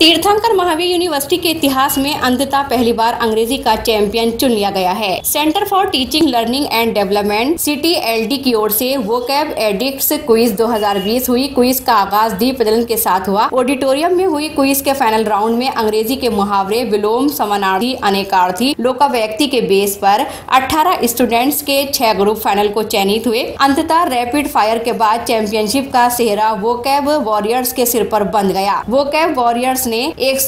तीर्थंकर महावीर यूनिवर्सिटी के इतिहास में अंततः पहली बार अंग्रेज़ी का चैंपियन चुन लिया गया है। Centre for teaching learning and development C T L D की ओर से वोकैब एडिक्स क्विज 2020 हुई क्विज का आगाज़ दीप प्रज्वलन के साथ हुआ। ऑडिटोरियम में हुई क्विज के फाइनल राउंड में अंग्रेज़ी के मुहावरे विलोम, समानार्थी, अनेकार्थी लोका व्यक्ति के बेस पर 18 स्टूडेंट्स के छह ग्रुप फाइनल को चयनित हुए। अंततः रैपिड फायर के बाद चैंपियनशिप का सेहरा वोकैब वॉरियर्स के सिर पर बंद गया। वोकैब वॉरियर्स ने एक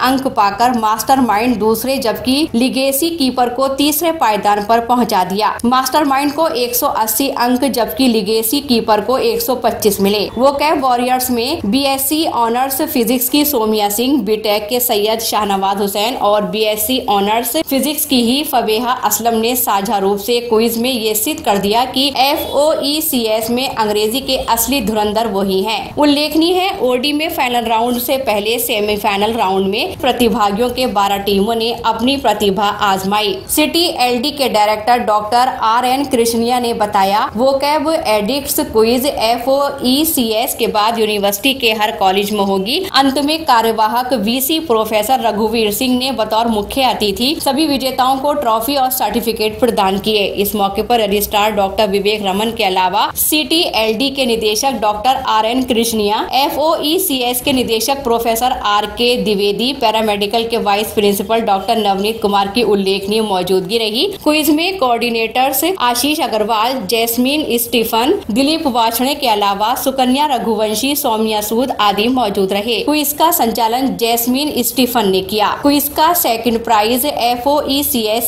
अंक पाकर मास्टरमाइंड दूसरे जबकि लिगेसी कीपर को तीसरे पायदान पर पहुँचा दिया मास्टरमाइंड को 180 अंक जबकि लिगेसी कीपर को 125 मिले वो कैब वॉरियर्स में बीएससी ऑनर्स फिजिक्स की सोमिया सिंह, बीटेक के सैयद शाहनवाज हुसैन और बीएससी ऑनर्स फिजिक्स की ही फबेहा असलम ने साझा रूप से क्विज में ये सिद्ध कर दिया कि एफ़ में अंग्रेज़ी के असली धुरंधर वही हैं। उल्लेखनीय है, ओडी में फाइनल राउंड से पहले सेमीफाइनल राउंड में प्रतिभागियों के 12 टीमों ने अपनी प्रतिभा आजमाई। सिटी एलडी के director doctor R N Krishnia ने बताया, वो cab addicts quiz F O के बाद यूनिवर्सिटी के हर कॉलेज में होगी। अंत में कार्यवाहक वीसी प्रोफेसर रघुवीर सिंह ने बतौर मुख्य अतिथि सभी विजेताओं को ट्रॉफी और सर्टिफिकेट प्रदान किए। इस मौके पर रजिस्ट्रार डॉक्टर विवेक रमन के अलावा सिटी एलडी के निदेशक doctor R N Krishnia, F O E C S के निदेशक professor R K Dwivedi, paramedical के vice principal doctor Navneet Kumar की उल्लेखनीय मौजूदगी रही। क्विज में coordinators Ashish Agarwal, Jasmine Stephen, Dilip Wachhade के अलावा सुकन्या रघुवंशी, सौम्या सूद आदि मौजूद रहे। क्विज का संचालन जैस्मीन स्टीफन ने किया। क्विज का सेकंड प्राइज एफ़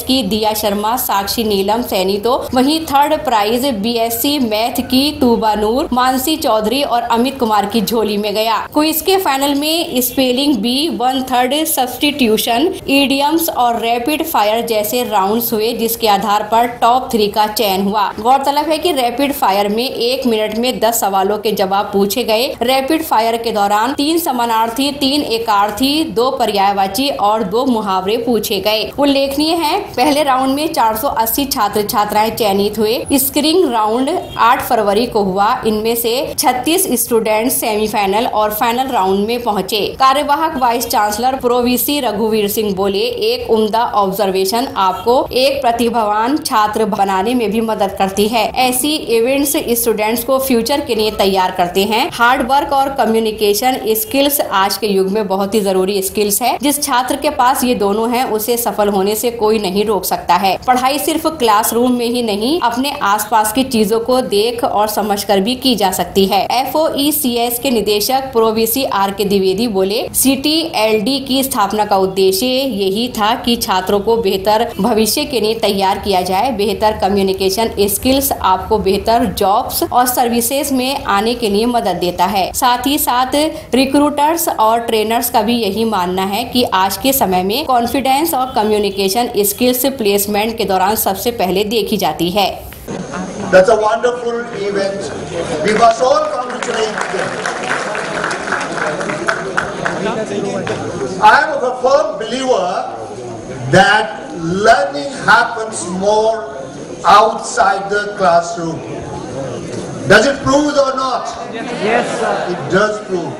की दिया शर्मा, साक्षी नीलम सैनी तो। वहीं थर्ड प्राइज बीएससी मैथ की तूबा नूर, मानसी चौधरी और अमित कुमार की झोली में गया। क्विज के फाइनल में spelling bee one third substitution idioms और रैपिड फायर जैसे राउंड्स हुए, जिसके आधार पर टॉप थ्री का चयन हुआ। गौरतलब है कि रैपिड फायर में एक मिनट में दस सवालों के जवाब पूछे गए। रैपिड फायर के दौरान तीन समानार्थी, तीन एकार्थी, दो पर्यायवाची और दो मुहावरे पूछे गए। उल्लेखनीय है, पहले राउंड में 480 छात्र छात्राएँ चयनित हुए। स्क्रीनिंग राउंड 8 फरवरी को हुआ। इनमें से 36 स्टूडेंट सेमीफाइनल और फाइनल राउंड में पहुँचे। कार्यवाहक वाइस चांसलर प्रोवीसी रघुवीर सिंह बोले, एक उम्दा ऑब्जर्वेशन आपको एक प्रतिभावान छात्र बनाने में भी मदद करती है। ऐसी इवेंट्स स्टूडेंट्स को फ्यूचर के लिए तैयार करते हैं। हार्ड वर्क और कम्युनिकेशन स्किल्स आज के युग में बहुत ही ज़रूरी स्किल्स है। जिस छात्र के पास ये दोनों है, उसे सफल होने से कोई नहीं रोक सकता है। पढ़ाई सिर्फ़ क्लासरूम में ही नहीं, अपने आसपास की चीज़ों को देख और समझकर भी की जा सकती है। एफ़ के निदेशक प्रोवीसी आर के द्विवेदी बोले सिटी एल की स्थापना का उद्देश्य यही था कि छात्रों को बेहतर भविष्य के लिए तैयार किया जाए बेहतर कम्युनिकेशन स्किल्स आपको बेहतर जॉब्स और सर्विसेज़ में आने के लिए मदद देता है साथ ही साथ रिक्रूटर्स और ट्रेनर्स का भी यही मानना है कि आज के समय में कॉन्फिडेंस और कम्युनिकेशन स्किल्स प्लेसमेंट के दौरान सबसे पहले देखी जाती है That's a wonderful event. We must all congratulate them. I am a firm believer that learning happens more outside the classroom. Does it prove or not? Yes, sir. It does prove.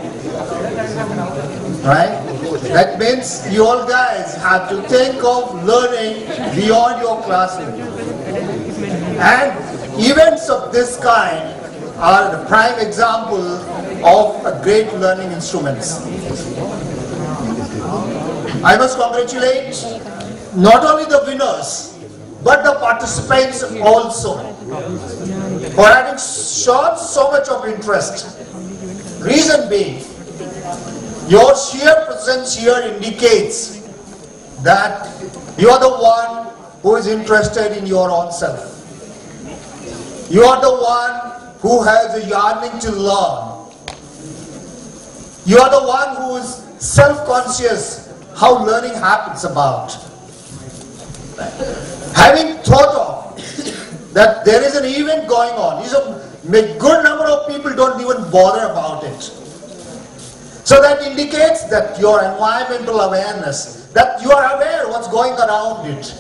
Right? That means you all guys have to think of learning beyond your classroom. And events of this kind are the prime example of a great learning instruments. I must congratulate not only the winners, but the participants also for having shown so much of interest. Reason being, your sheer presence here indicates that you are the one who is interested in your own self. You are the one who has a yearning to learn. You are the one who is self-conscious how learning happens about. Having thought of that there is an event going on, is a good number of people don't even bother about it. So that indicates that your environmental awareness, that you are aware what's going around it.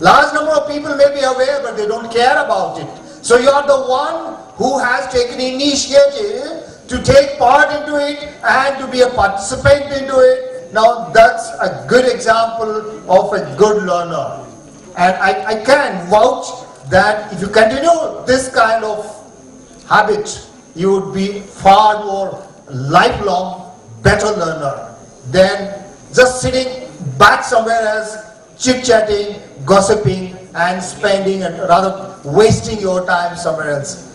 Large number of people may be aware but they don't care about it. So you are the one who has taken initiative to take part into it and to be a participant into it. Now that's a good example of a good learner. And I, I can vouch that if you continue this kind of habit, you would be far more lifelong better learner than just sitting back somewhere else, chit-chatting, gossiping and spending and rather wasting your time somewhere else.